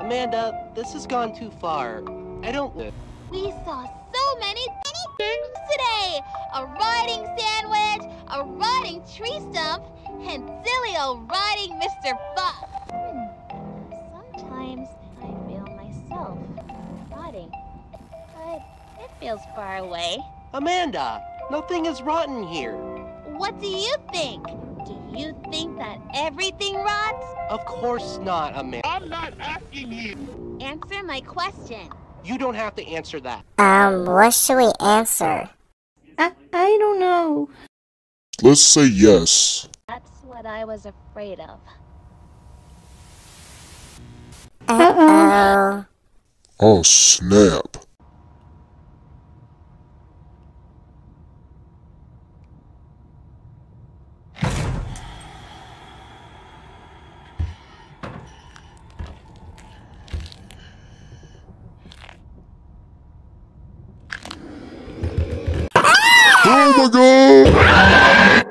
Amanda, this has gone too far. I don't. We saw so many, many things today. A rotting sandwich, a rotting tree stump, and silly old rotting Mr. Fox. Sometimes I feel myself rotting, but it feels far away. Amanda, nothing is rotten here. What do you think? Do you think that everything rots? Of course not, Amanda. I'm not asking you. Answer my question. You don't have to answer that. Um, what should we answer? I, I don't know. Let's say yes. That's what I was afraid of. Uh-oh. Oh, snap. Oh my god!